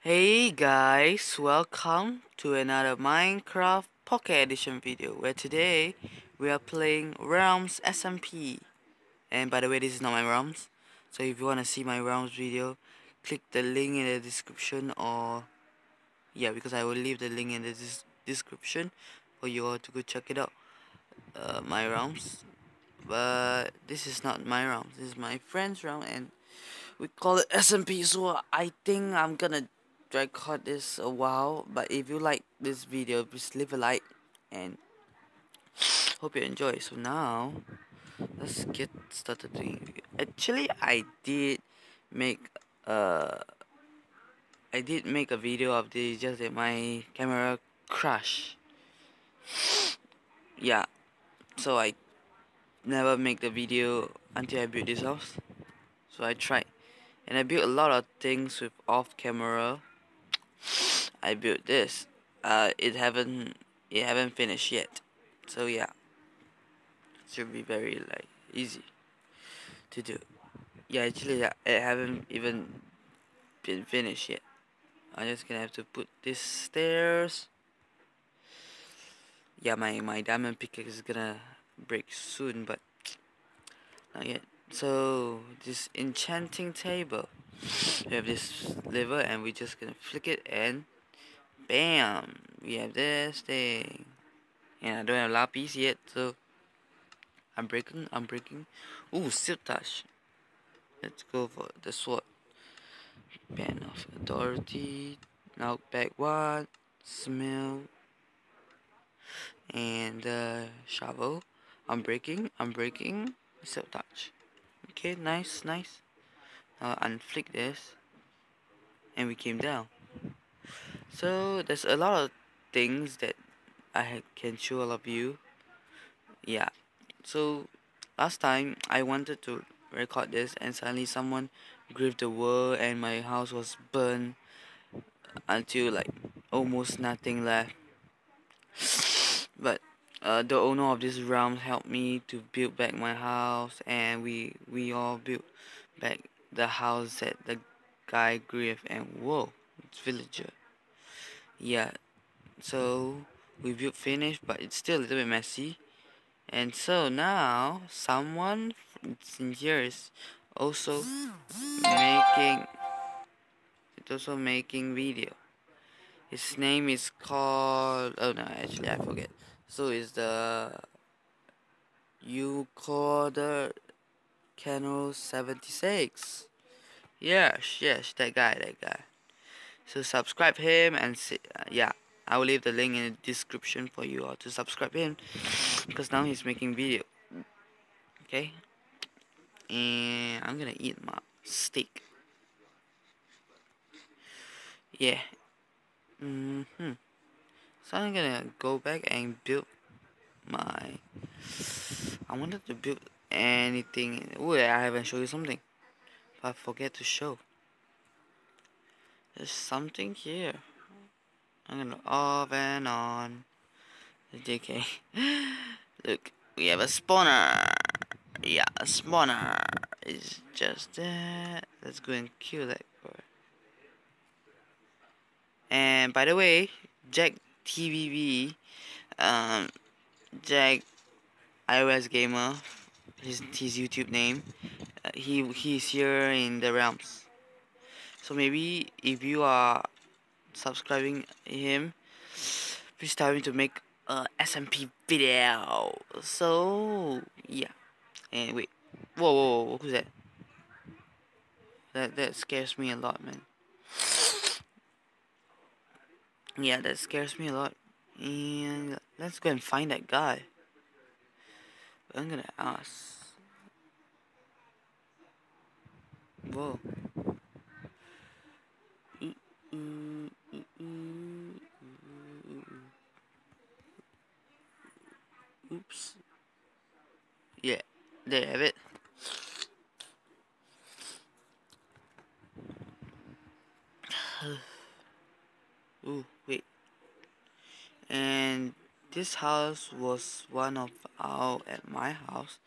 Hey guys, welcome to another Minecraft Pocket Edition video where today we are playing Realms SMP. And by the way, this is not my Realms. So if you want to see my Realms video, click the link in the description or yeah, because I will leave the link in the description for you all to go check it out. Uh, my Realms. But this is not my Realms, this is my friend's realm and we call it SMP so I think I'm gonna record this a while. But if you like this video please leave a like. And hope you enjoy. So now let's get started doing actually I did make uh I did make a video of this just that my camera crashed yeah so I never make the video until I built this house so I tried and I built a lot of things with off camera I built this. Uh, it haven't it haven't finished yet. So yeah, should be very like easy to do. Yeah, actually, it haven't even been finished yet. I'm just gonna have to put these stairs. Yeah, my my diamond pickaxe is gonna break soon, but not yet. So this enchanting table. We have this lever and we're just gonna flick it and bam! We have this thing. And I don't have lapis yet so I'm breaking I'm breaking. Ooh touch. Let's go for the sword. Bane of Arthropods. Now back one. Smell and uh, shovel I'm breaking I'm breaking silk touch. Okay nice nice. Uh, unflick this and we came down. So there's a lot of things that I can show all of you. Yeah. So last time I wanted to record this and suddenly someone griefed the world and my house was burned until like almost nothing left uh, the owner of this realm helped me to build back my house and we we all built back the house that the guy griefed and whoa it's villager. Yeah so we built finished but it's still a little bit messy. And so now someone in here is also making it's also making video. His name is called oh no actually I forget so it's the you call the Channel 76. Yes, yes, that guy, that guy. So subscribe him and see, uh, yeah, I will leave the link in the description for you all to subscribe him because now he's making video. Okay, and I'm gonna eat my steak. Yeah. Mhm. So I'm gonna go back and build my. I wanted to build anything. Oh, I haven't shown you something. I forget to show. There's something here. I'm gonna off and on. JK. Look, we have a spawner. Yeah, a spawner is just there. Let's go and kill that. And by the way, Jack TVV, um, Jack iOS Gamer his his YouTube name. Uh, he he's here in the realms. So maybe if you are subscribing him, please tell him to make a SMP video. So yeah. And wait, whoa, whoa, whoa, who's that? That that scares me a lot, man. Yeah, that scares me a lot. And let's go and find that guy. I'm gonna ask. Whoa. Oops. Yeah, there you have it. Ooh. And this house was one of our at my house.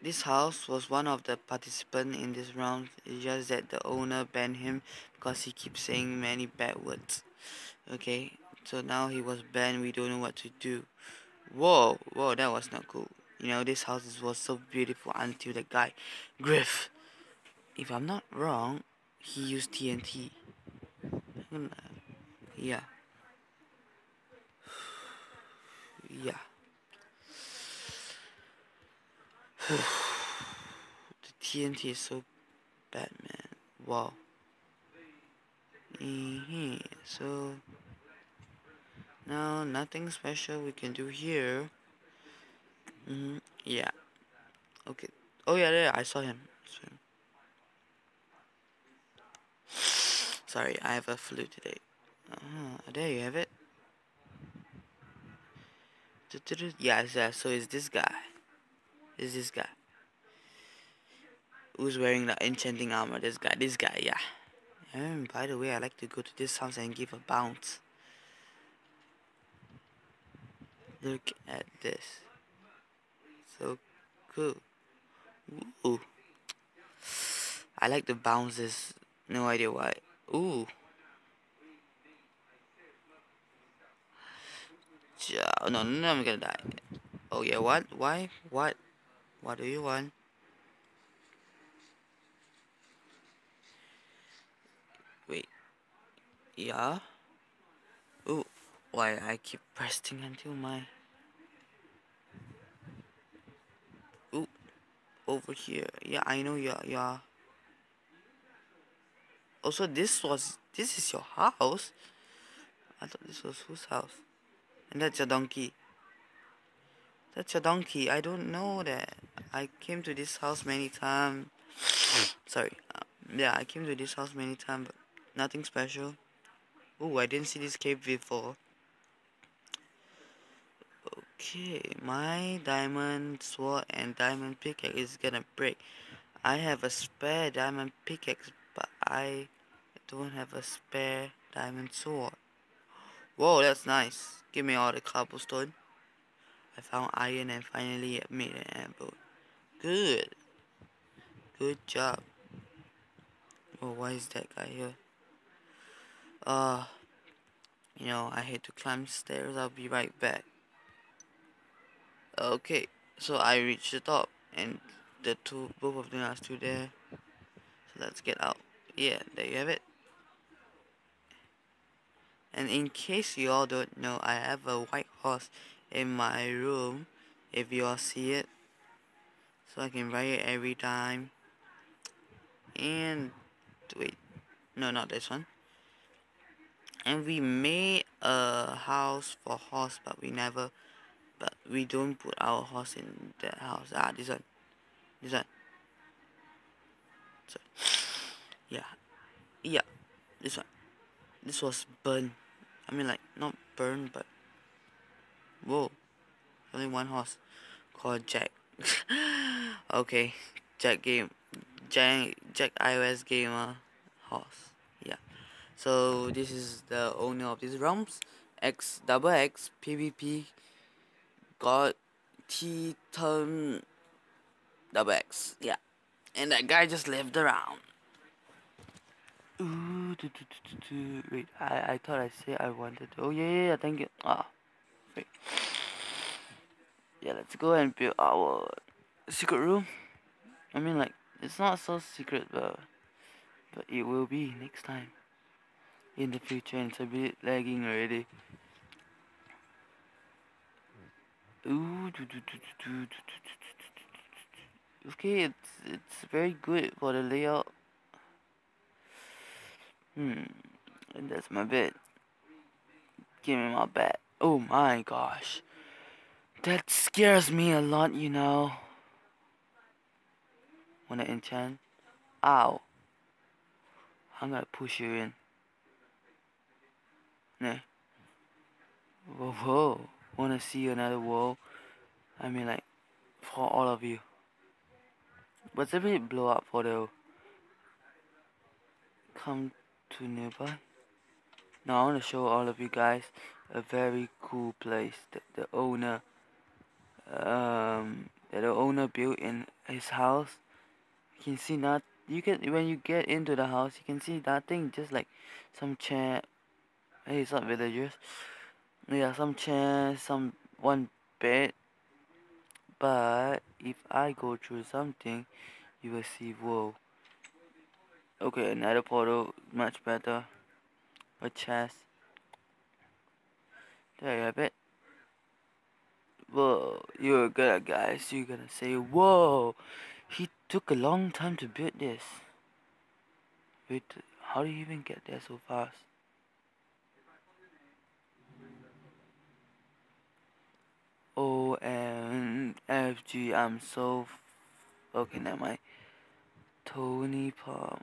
This house was one of the participants in this round. It's just that the owner banned him because he keeps saying many bad words. Okay, so now he was banned. We don't know what to do. Whoa, whoa, that was not cool. You know, this house was so beautiful until the guy, Griff. If I'm not wrong, he used TNT. Hmm, yeah. Yeah. the TNT is so bad, man. Wow. Mm -hmm. So now nothing special we can do here. Mm -hmm. Yeah. Okay. Oh yeah, yeah. I saw him. Sorry, I have a flu today. Uh -huh. there you have it. Yeah, yeah, so is this guy. Is this guy. Who's wearing the enchanting armor? This guy, this guy, yeah. And by the way, I like to go to this house and give a bounce. Look at this. So cool. Ooh. I like the bounces. No idea why. Ooh. Oh, no, no, I'm gonna die. Oh yeah, what? Why? What? What do you want? Wait. Yeah? Ooh. Why I keep pressing until my... Ooh. Over here. Yeah, I know yeah, yeah. Also, this was... This is your house? I thought this was whose house? And that's your donkey. That's your donkey. I don't know that. I came to this house many times. Sorry. Uh, yeah, I came to this house many times, but nothing special. Oh, I didn't see this cave before. Okay, my diamond sword and diamond pickaxe is gonna break. I have a spare diamond pickaxe, but I don't have a spare diamond sword. Whoa, that's nice. Give me all the cobblestone. I found iron and finally made an anvil. Good. Good job. Oh, why is that guy here? Uh, you know, I hate to climb stairs. I'll be right back. Okay, so I reached the top and the two, both of them are still there. So let's get out. Yeah, there you have it. And in case you all don't know, I have a white horse in my room. If you all see it. So I can ride it every time. And wait, no, not this one. And we made a house for horse, but we never, but we don't put our horse in that house. Ah, this one, this one. So, yeah, yeah, this one. This was burned. I mean, like, not burned, but. Whoa. Only one horse. Called Jack. okay. Jack game. Jack, Jack iOS gamer uh, horse. Yeah. So, this is the owner of these realms. X double X PvP God T turn double X. Yeah. And that guy just lived around do, do, do, wait, I, I thought I said I wanted to. Oh, yeah, yeah, yeah, thank you. Ah, wait. Yeah, let's go and build our secret room. I mean, like, it's not so secret, but, but it will be next time. In the future, and it's a bit lagging already. Okay, it's, it's very good for the layout Hmm. That's my bit. Give me my bed. Oh my gosh. That scares me a lot, you know. Wanna enchant? Ow. I'm gonna push you in. Nah. Whoa, whoa. Wanna see another wall? I mean, like, for all of you. But if it blow up for the come to nearby. Now I want to show all of you guys a very cool place that the owner um that the owner built in his house. You can see not you can when you get into the house you can see nothing just like some chair hey it's not villagers yeah some chairs some one bed but if I go through something you will see whoa okay another portal much better a chest there you have it whoa you're good guys you're gonna say whoa he took a long time to build this wait how do you even get there so fast O N F G. I'm so okay. Never mind. Tony Palm.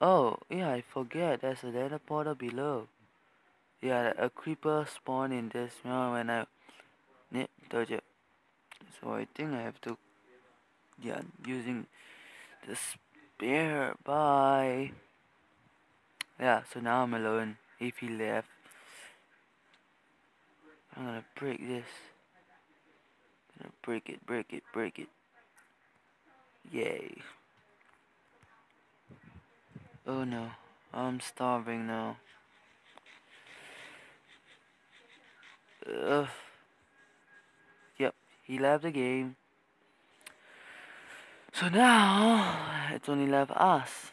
Oh yeah, I forget. There's a teleporter below. Yeah, a creeper spawned in this round when I need dodge it. So I think I have to. Yeah, using the spear. Bye. Yeah. So now I'm alone. If he left, I'm gonna break this. Break it, break it, break it. Yay. Oh no, I'm starving now. Ugh. Yep, he left the game. So now, it's only left us.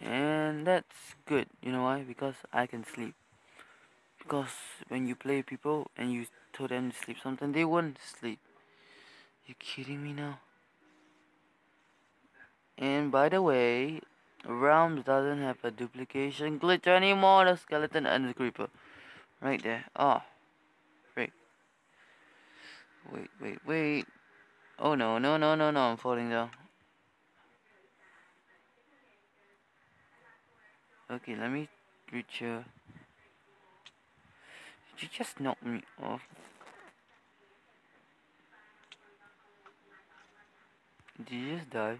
And that's good, you know why? Because I can sleep. Because when you play people and you told them to sleep something, they won't sleep. You kidding me now? And by the way, Realms doesn't have a duplication glitch anymore. The skeleton and the creeper, right there. Oh, great. Wait, wait, wait. Oh no, no, no, no, no! I'm falling down. Okay, let me reach here. Did you just knock me off? Did you just die?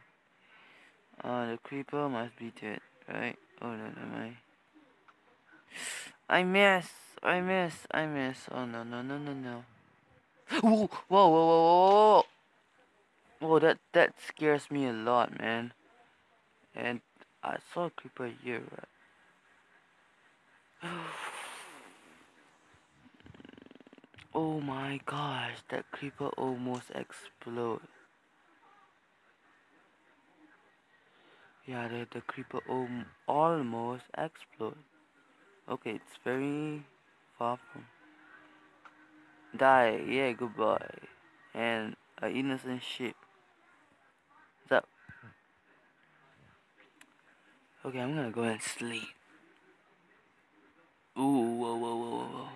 Uh, the creeper must be dead, right? Oh, no, no, my. I miss! I miss! I miss! Oh, no, no, no, no, no. Whoa! Whoa, whoa, whoa, whoa! Whoa, that, that scares me a lot, man. And I saw a creeper here, right? Oh my gosh, that creeper almost exploded. Yeah, the, creeper almost exploded. Okay, it's very far from... Die, yeah, goodbye. And an innocent sheep. What's up? Okay, I'm gonna go and sleep. Ooh, whoa, whoa, whoa, whoa, whoa.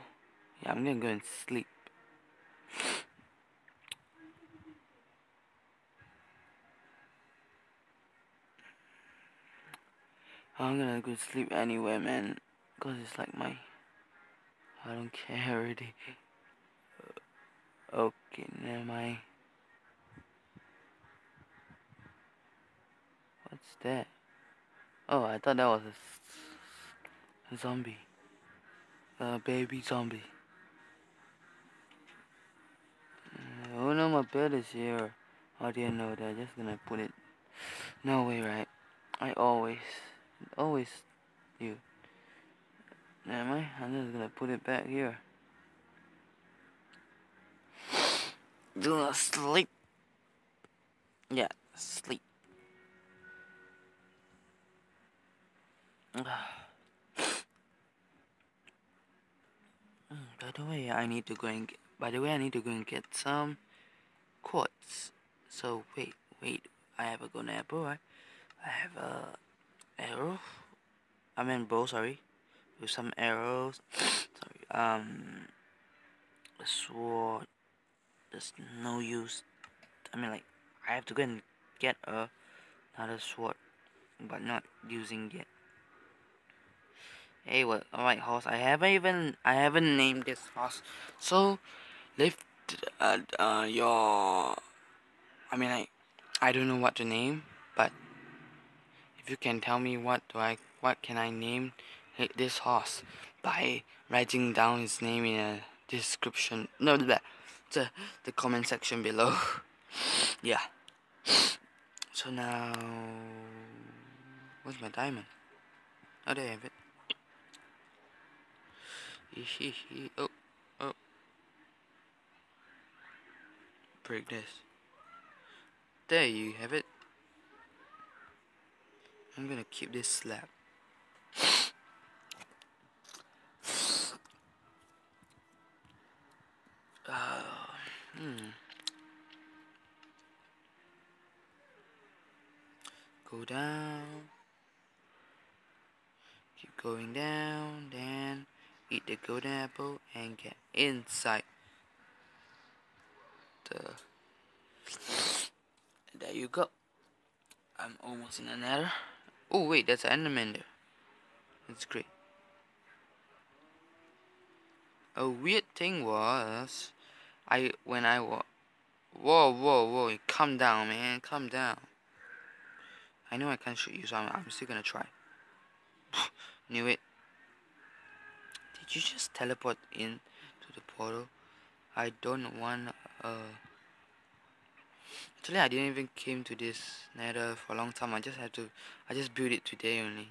Yeah, I'm gonna go and sleep. I'm gonna go sleep anyway, man. Cause it's like my. I don't care already. Uh, okay, never mind. What's that? Oh, I thought that was a, zombie. A baby zombie. Mm, oh no, my bed is here. I didn't know that. Just gonna put it. No way, right? I always, always you. Am I? I'm just gonna put it back here. Do not sleep. Yeah, sleep. By the way, I need to go and get, by the way, I need to go and get some quartz. So wait, wait, I have a golden apple, right? I have a arrow. I mean bow, sorry, with some arrows. sorry, um, a sword. There's no use. I mean, like, I have to go and get a another sword, but not using yet. Hey, what? Alright, horse. I haven't even I haven't named this horse. So, lift uh, uh your. I mean, I I don't know what to name, if you can tell me what do I what can I name this horse by writing down his name in a description. No, the the, the comment section below. yeah. So now, where's my diamond? Oh, there I have it. Oh, oh. Break this. There you have it. I'm gonna keep this slab. Uh, hmm. Go down. Keep going down, then eat the golden apple and get inside the there you go I'm almost in another oh wait that's an enderman there that's great. A weird thing was I when I was whoa whoa whoa calm down man calm down. I know I can't shoot you so I'm, I'm still gonna try. Knew it. Did you just teleport in to the portal? I don't want uh actually I didn't even came to this nether for a long time I just had to I just built it today only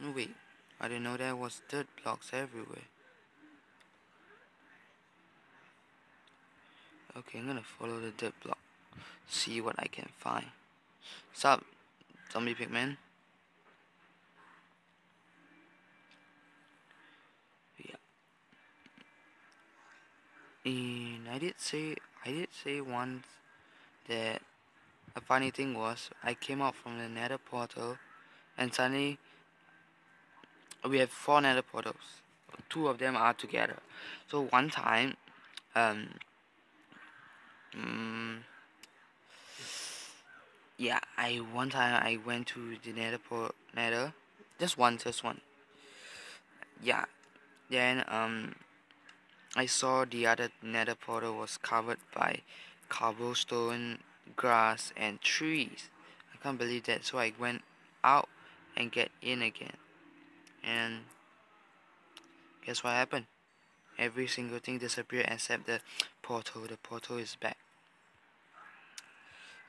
no wait I didn't know there was dirt blocks everywhere Okay, I'm gonna follow the dirt block. See what I can find. Sup, zombie pigman? Yeah. And I did say, I did say once that a funny thing was I came out from the nether portal and suddenly we have four nether portals. Two of them are together. So one time, um, Mm, yeah, I one time I went to the nether port nether, just once, just one. Yeah, then um, I saw the other nether portal was covered by cobblestone, grass, and trees. I can't believe that, so I went out and get in again. And guess what happened? Every single thing disappeared except the portal. The portal is back.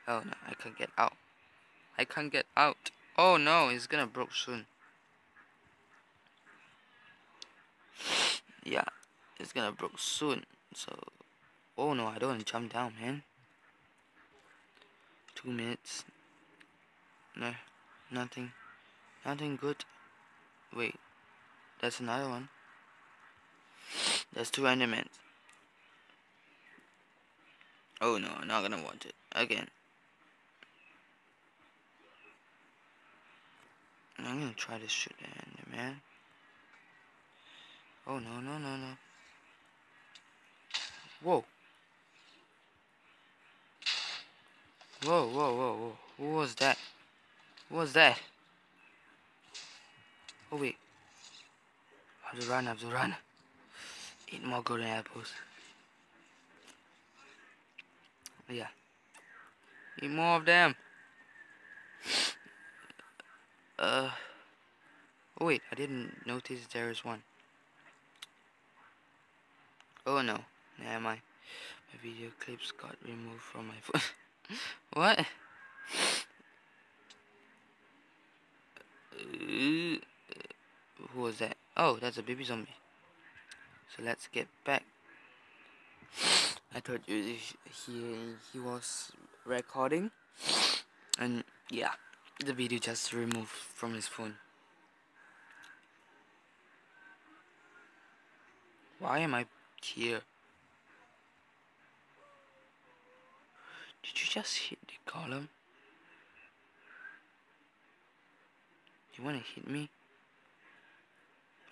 Oh no, I can't get out. I can't get out. Oh no, it's gonna broke soon. Yeah, it's gonna broke soon. So, oh no, I don't want to jump down, man. Two minutes. No, nothing. Nothing good. Wait, that's another one. There's two endermen. Oh no, I'm not gonna want it. Again. I'm gonna try to shoot the enderman. Oh no, no, no, no. Whoa. Whoa, whoa, whoa, whoa. Who was that? Who was that? Oh wait. I have to run, I have to run. Eat more golden apples. Yeah. Eat more of them. Uh. Oh wait, I didn't notice there is one. Oh no, never mind. My video clips got removed from my phone. what? Who was that? Oh, that's a baby zombie. So let's get back. I thought he he was recording, and yeah, the video just removed from his phone. Why am I here? Did you just hit the column? You wanna hit me?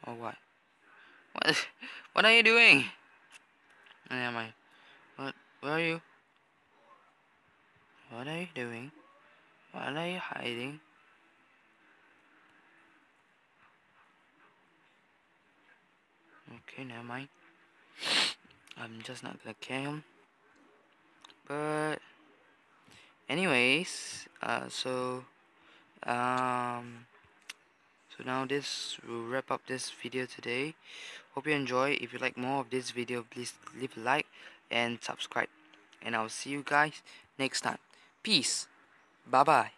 Or what? What? What are you doing? Where am I? What? Where are you? What are you doing? What are you hiding? Okay, never mind. I'm just not gonna kill him. But anyways, uh, so um, so now this will wrap up this video today. Hope you enjoy. If you like more of this video please leave a like and subscribe. And I'll see you guys next time. Peace. Bye bye